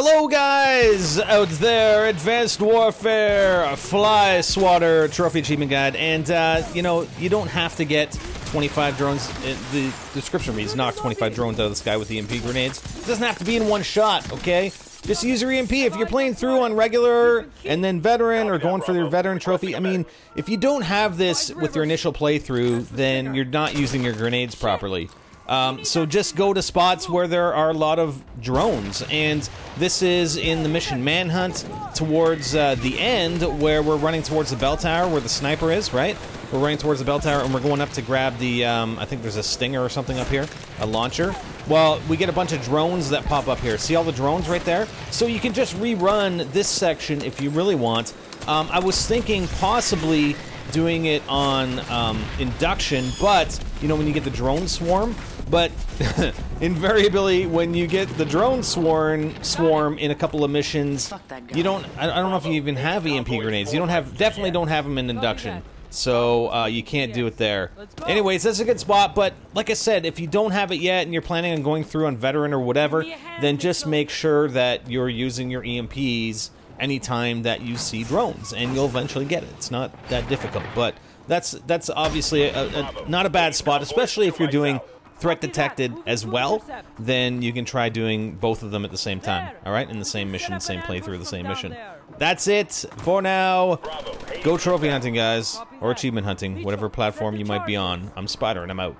Hello, guys out there, Advanced Warfare, Fly Swatter Trophy Achievement Guide, and uh, you know you don't have to get 25 drones. It, the description reads knock 25 drones out of the sky with EMP grenades. It doesn't have to be in one shot, okay? Just use your EMP if you're playing through on regular and then veteran or going for your veteran trophy. I mean, if you don't have this with your initial playthrough, then you're not using your grenades properly. Um, so just go to spots where there are a lot of drones, and this is in the mission Manhunt towards uh, the end, where we're running towards the bell tower where the sniper is. Right, we're running towards the bell tower, and we're going up to grab the. Um, I think there's a stinger or something up here, a launcher. Well, we get a bunch of drones that pop up here. See all the drones right there? So you can just rerun this section if you really want. Um, I was thinking possibly doing it on um, induction, but you know when you get the drone swarm, but invariably, when you get the drone swarm swarm in a couple of missions, you don't. I don't know if you even have EMP grenades. You don't have. Definitely don't have them in induction. So uh, you can't do it there. Anyways, that's a good spot. But like I said, if you don't have it yet and you're planning on going through on veteran or whatever, then just make sure that you're using your EMPs anytime that you see drones, and you'll eventually get it. It's not that difficult. But that's that's obviously a, a, not a bad spot, especially if you're doing threat detected as well, then you can try doing both of them at the same time. All right, in the same mission, same playthrough, the same mission. That's it for now. Go trophy hunting, guys, or achievement hunting, whatever platform you might be on. I'm Spider, and I'm out.